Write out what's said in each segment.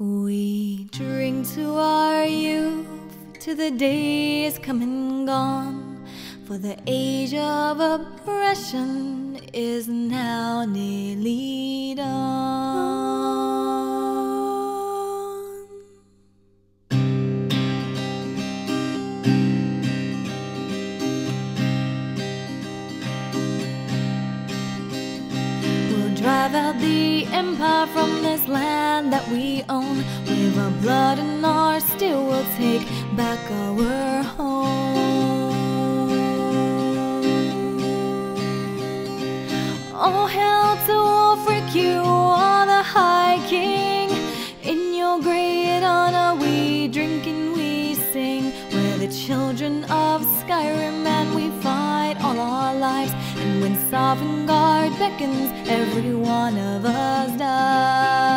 We drink to our youth, to the days come and gone. For the age of oppression is now nearly done. Drive out the empire from this land that we own. With our blood and our steel, we'll take back our home. Oh, hail to Wolfric, you are the High King. And guard beckons, every one of us dies.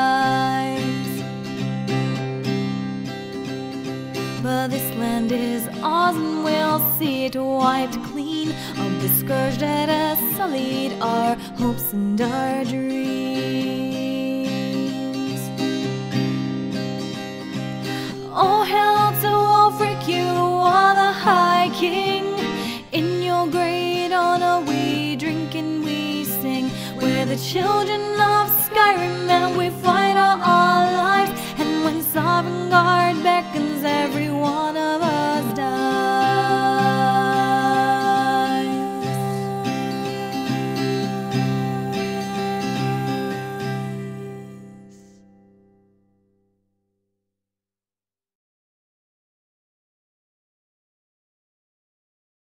But this land is ours, and we'll see it wiped clean of the scourge that has sullied our hopes and our dreams. Oh, hail to Wolfric, you are the High King. In your great honor, we the children of Skyrim, and we fight